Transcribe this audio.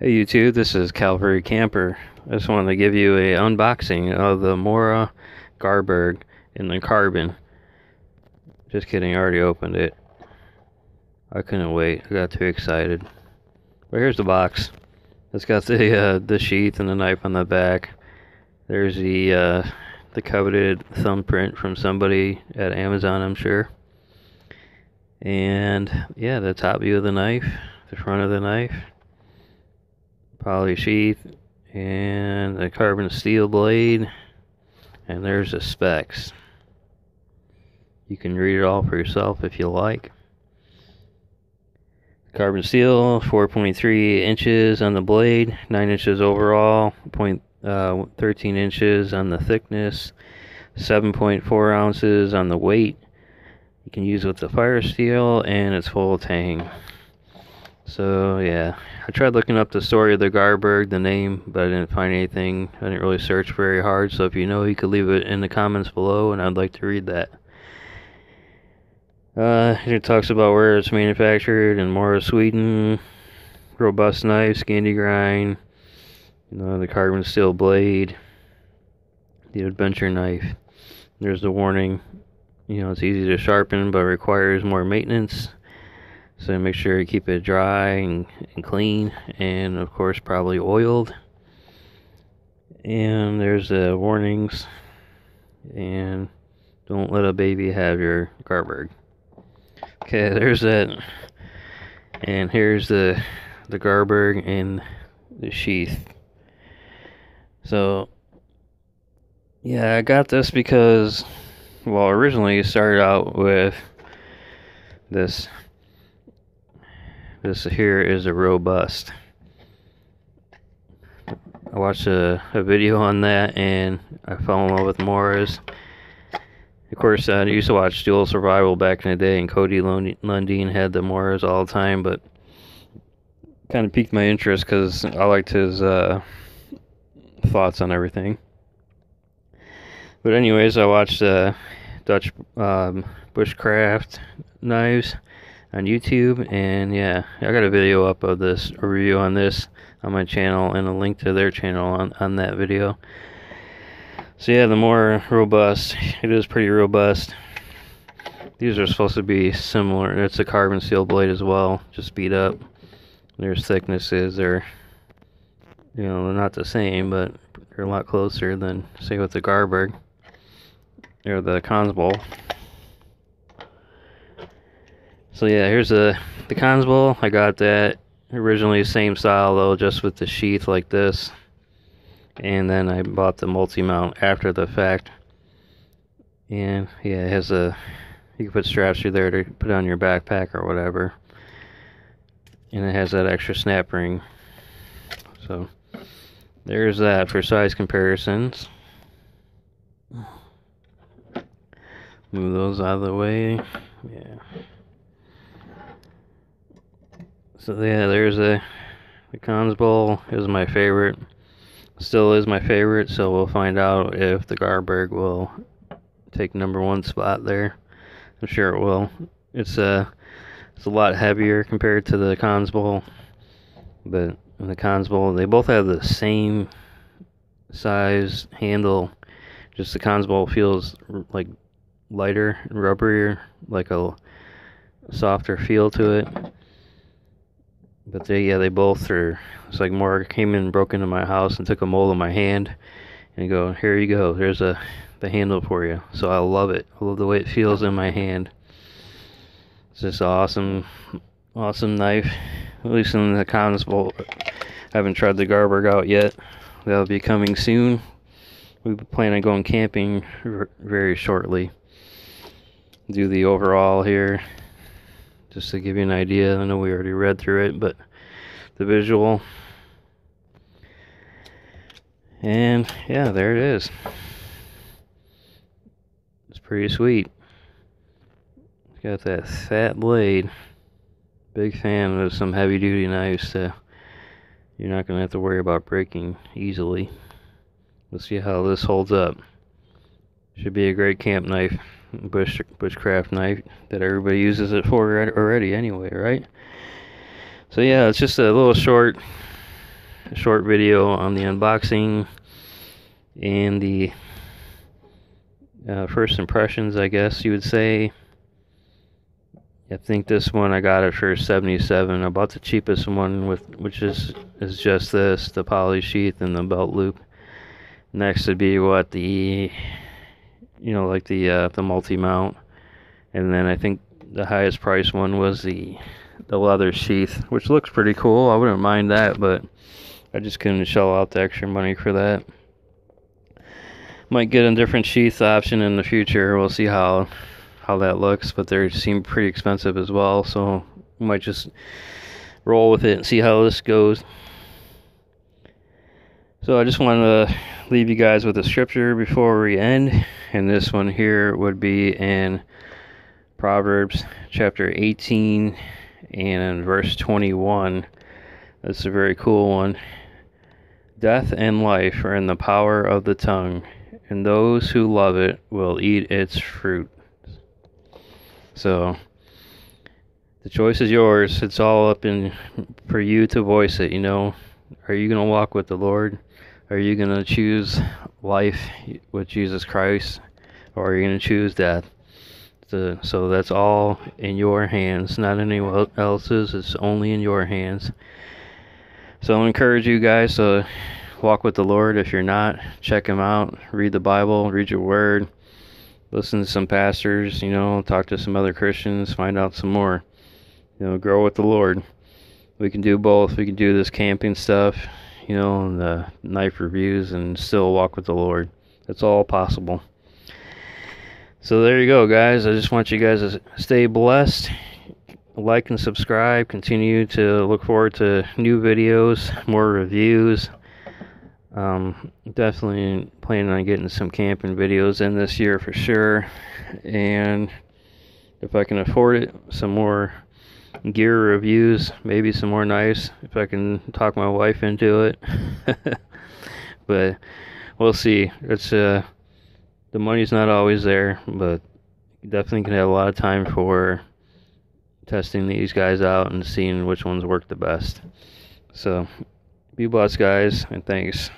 Hey YouTube, this is Calvary Camper. I just wanted to give you a unboxing of the Mora Garberg in the carbon. Just kidding, I already opened it. I couldn't wait, I got too excited. But here's the box. It's got the uh, the sheath and the knife on the back. There's the uh, the coveted thumbprint from somebody at Amazon, I'm sure. And yeah, the top view of the knife, the front of the knife poly sheath and the carbon steel blade. And there's the specs. You can read it all for yourself if you like. Carbon steel 4.3 inches on the blade 9 inches overall point, uh, 13 inches on the thickness 7.4 ounces on the weight. You can use with the fire steel and it's full tang so yeah, I tried looking up the story of the Garberg, the name, but I didn't find anything. I didn't really search very hard. So if you know, you could leave it in the comments below, and I'd like to read that. Uh, it talks about where it's manufactured in Mora, Sweden. Robust knife, Scandi grind. You know, the carbon steel blade. The adventure knife. There's the warning. You know, it's easy to sharpen, but requires more maintenance so make sure you keep it dry and, and clean, and of course, probably oiled. And there's the warnings. And don't let a baby have your Garberg. Okay, there's that. And here's the the Garberg and the sheath. So, yeah, I got this because, well, originally it started out with this this here is a robust. I watched a, a video on that and I fell in love with Moras. Of course, I used to watch Dual Survival back in the day, and Cody Lundin had the Moras all the time, but kind of piqued my interest because I liked his uh, thoughts on everything. But anyways, I watched uh, Dutch um, Bushcraft knives on YouTube. And yeah, I got a video up of this a review on this on my channel and a link to their channel on, on that video. So yeah, the more robust, it is pretty robust. These are supposed to be similar. It's a carbon steel blade as well, just beat up. There's thicknesses, they're, you know, not the same, but they're a lot closer than, say, with the Garberg or the Kongsboll. So yeah, here's the the Kongsboll. I got that originally same style though, just with the sheath like this. And then I bought the multi-mount after the fact. And yeah, it has a you can put straps through there to put on your backpack or whatever. And it has that extra snap ring. So there's that for size comparisons. Move those out of the way. Yeah. So yeah, there's a the Kongsboll is my favorite. Still is my favorite, so we'll find out if the Garberg will take number one spot there. I'm sure it will. It's a uh, it's a lot heavier compared to the Kongsboll, but the Kongsboll they both have the same size handle. Just the Kongsboll feels like lighter and rubberier, like a softer feel to it. But they, yeah, they both are. It's like Mora came in and broke into my house and took a mold of my hand, and go, here you go. There's a the handle for you. So I love it. I love the way it feels in my hand. It's just awesome, awesome knife. At least in the Kongsboll. I haven't tried the Garberg out yet. That'll be coming soon. We plan on going camping very shortly. Do the overall here just to give you an idea. I know we already read through it, but the visual. And yeah, there it is. It's pretty sweet. It's got that fat blade. Big fan of some heavy duty knives, so you're not going to have to worry about breaking easily. Let's see how this holds up. Should be a great camp knife bush bushcraft knife that everybody uses it for already anyway, right? So yeah, it's just a little short short video on the unboxing and the uh, first impressions, I guess you would say. I think this one I got it for 77. I bought the cheapest one with which is is just this, the poly sheath and the belt loop. Next would be what the you know like the uh, the multi mount, and then I think the highest price one was the the leather sheath, which looks pretty cool. I wouldn't mind that, but I just couldn't shell out the extra money for that. Might get a different sheath option in the future. We'll see how how that looks, but they seem pretty expensive as well, so we might just roll with it and see how this goes. So I just want to leave you guys with a scripture before we end, and this one here would be in Proverbs chapter 18 and verse 21. That's a very cool one. Death and life are in the power of the tongue, and those who love it will eat its fruit. So the choice is yours. It's all up in for you to voice it, you know. Are you going to walk with the Lord? Are you going to choose life with Jesus Christ or are you going to choose death? So, so that's all in your hands, not anyone else's. It's only in your hands. So I encourage you guys to walk with the Lord. If you're not, check Him out. Read the Bible, read your Word, listen to some pastors, you know, talk to some other Christians, find out some more. You know, grow with the Lord. We can do both. We can do this camping stuff, you know, and the knife reviews and still walk with the Lord. It's all possible. So there you go, guys. I just want you guys to stay blessed. Like and subscribe. Continue to look forward to new videos, more reviews. Um, definitely planning on getting some camping videos in this year for sure. And if I can afford it, some more gear reviews, maybe some more nice if I can talk my wife into it. but we'll see. It's uh the money's not always there, but definitely can have a lot of time for testing these guys out and seeing which ones work the best. So be blessed guys and thanks.